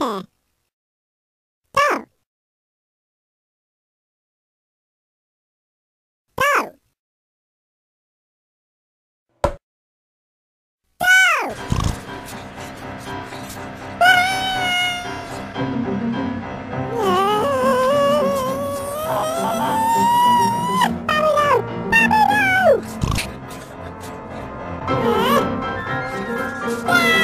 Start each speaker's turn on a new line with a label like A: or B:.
A: River. Go. Go. Go.
B: Yeah!